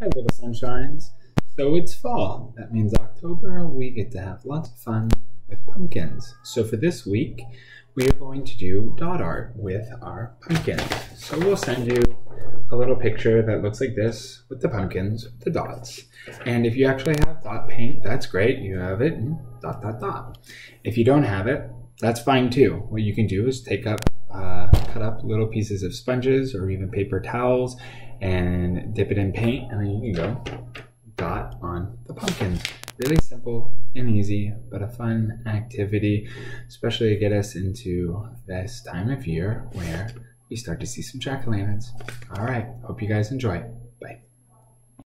Hi, little sunshines. So it's fall. That means October. We get to have lots of fun with pumpkins. So for this week, we are going to do dot art with our pumpkins. So we'll send you a little picture that looks like this with the pumpkins, the dots. And if you actually have dot paint, that's great. You have it dot, dot, dot. If you don't have it, that's fine too. What you can do is take up, uh, cut up little pieces of sponges or even paper towels and dip it in paint and then you can go dot on the pumpkins. Really simple and easy, but a fun activity, especially to get us into this time of year where we start to see some jack-o'-lanterns. All right, hope you guys enjoy.